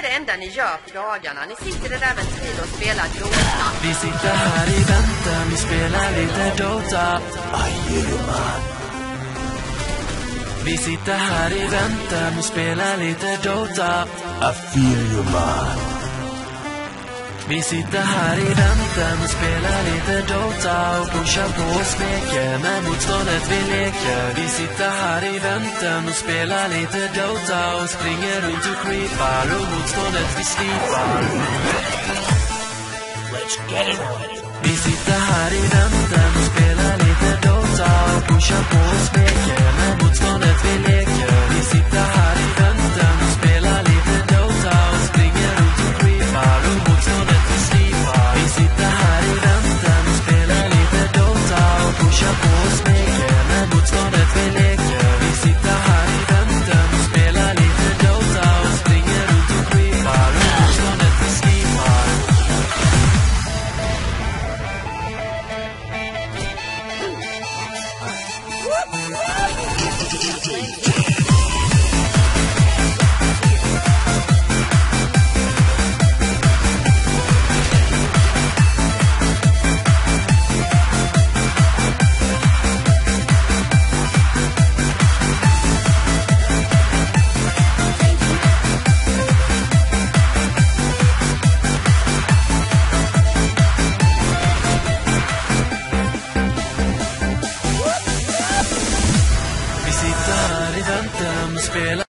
är det enda ni gör på dagarna? Ni sitter i där ventil och spelar Dota. Vi sitter här i väntan, vi spelar lite Dota I hear you man. Vi sitter här i väntan och spelar lite Dota I feel you man. Vi sitter här i väntan och spelar lite Dota och pushar på och smeker med motståndet vi leker. Vi sitter här i väntan och spelar lite Dota och springer runt och creepar och motståndet vi slipar. Let's get it on. Vi sitter här i väntan visitar y them la